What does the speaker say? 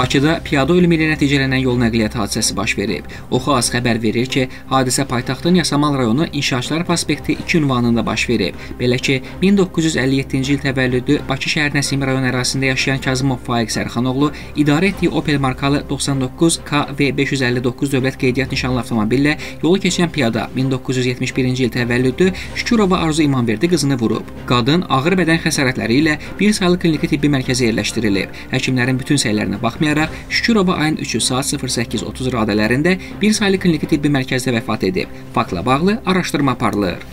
Bakıda piyada ölümü ilə nəticələnən yol nəqliyyat hadisəsi baş verib. Oxu-az xəbər verir ki, hadisə paytaxtın Yasamal rayonu İnşaatçılar prospekti 2 ünvanında baş verib. Belə ki, 1957-ci il təvəllüdlü Bakı şəhər Nəsimi rayon ərazisində yaşayan Kazımov Faiq Sərxanoğlu idarə etdiyi Opel markalı 99 KV 559 dövlət qeydiyyat nişanlı avtomobillə yolu keçən piyada 1971-ci il təvəllüdlü Şükürova Arzu İmanverdi qızını vurub. Qadın ağır bədən xəsarətləri ilə bir saylı kliniki tibbi mərkəzə yerləşdirilib. Həkimlərin bütün səylərinə baxmayaraq baxmayaraq Şükürova ayın 3-ü saat 08:30 radələrində bir saylı kliniki tibbi mərkəzdə vəfat edib. Faktla bağlı araşdırma aparılır.